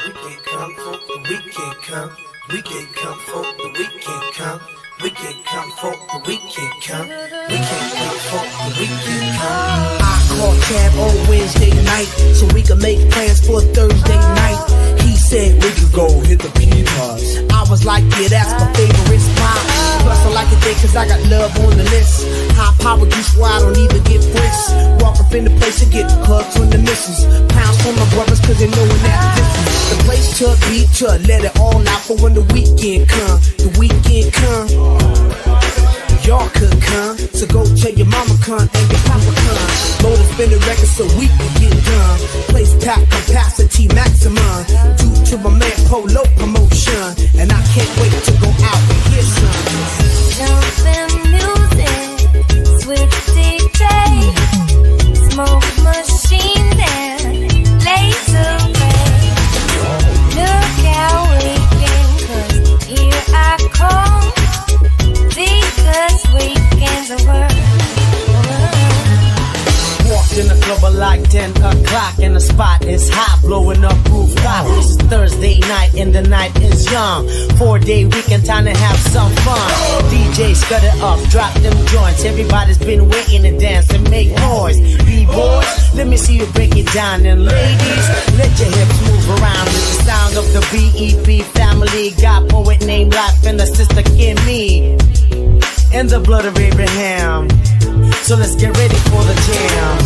the weekend come. Weekend come for the weekend come. Weekend come for the weekend come. Weekend come for the weekend come. I call Cab on Wednesday night so we can make plans for Thursday night. He said we could go hit the peanuts. I was like, yeah, that's my favorite spot. Plus, I like it there cause I got love on the list. High power juice where I don't even get bricks. Walk up in the place and get hugs from the missus. Pounds from my brothers cause they knowin' that difference. The place to be to let it all out for when the weekend come. The weekend come. Y'all could come, so go tell your mama come and your papa come. Load and spin the record so we can get done. Place pack capacity maximum. Due to my man Polo promotion, and I can't wait to go in the club at like 10 o'clock and the spot is hot, blowing up rooftop. This is Thursday night and the night is young. Four day weekend, time to have some fun. DJ scud it up, drop them joints. Everybody's been waiting to dance and make noise. B-boys, let me see you break it down. And ladies, let your hips move around with the sound of the BEP family. Got poet named Life and the sister Kimmy. And the blood of Abraham. So let's get ready for the jam.